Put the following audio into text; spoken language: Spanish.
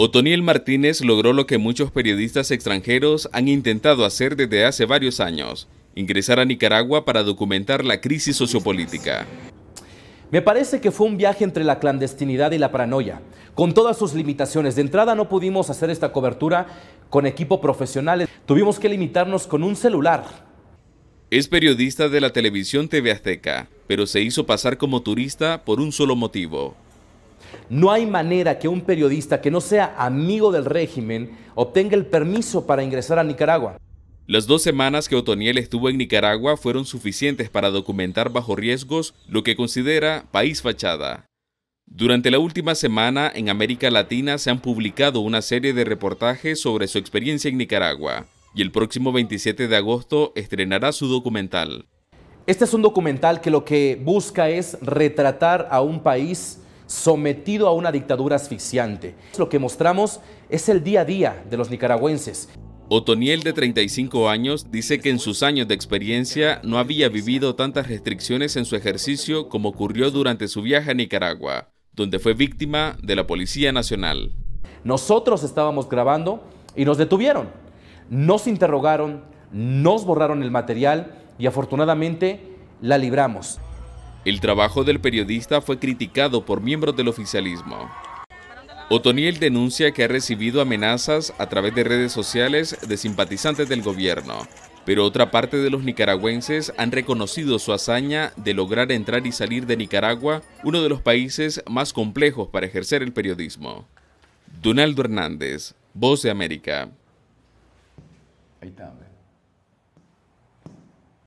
Otoniel Martínez logró lo que muchos periodistas extranjeros han intentado hacer desde hace varios años, ingresar a Nicaragua para documentar la crisis sociopolítica. Me parece que fue un viaje entre la clandestinidad y la paranoia, con todas sus limitaciones. De entrada no pudimos hacer esta cobertura con equipo profesional, tuvimos que limitarnos con un celular. Es periodista de la televisión TV Azteca, pero se hizo pasar como turista por un solo motivo, no hay manera que un periodista que no sea amigo del régimen obtenga el permiso para ingresar a Nicaragua. Las dos semanas que Otoniel estuvo en Nicaragua fueron suficientes para documentar bajo riesgos lo que considera país fachada. Durante la última semana en América Latina se han publicado una serie de reportajes sobre su experiencia en Nicaragua y el próximo 27 de agosto estrenará su documental. Este es un documental que lo que busca es retratar a un país sometido a una dictadura asfixiante. Lo que mostramos es el día a día de los nicaragüenses. Otoniel, de 35 años, dice que en sus años de experiencia no había vivido tantas restricciones en su ejercicio como ocurrió durante su viaje a Nicaragua, donde fue víctima de la Policía Nacional. Nosotros estábamos grabando y nos detuvieron. Nos interrogaron, nos borraron el material y afortunadamente la libramos. El trabajo del periodista fue criticado por miembros del oficialismo. Otoniel denuncia que ha recibido amenazas a través de redes sociales de simpatizantes del gobierno, pero otra parte de los nicaragüenses han reconocido su hazaña de lograr entrar y salir de Nicaragua, uno de los países más complejos para ejercer el periodismo. Donaldo Hernández, Voz de América. Ahí está,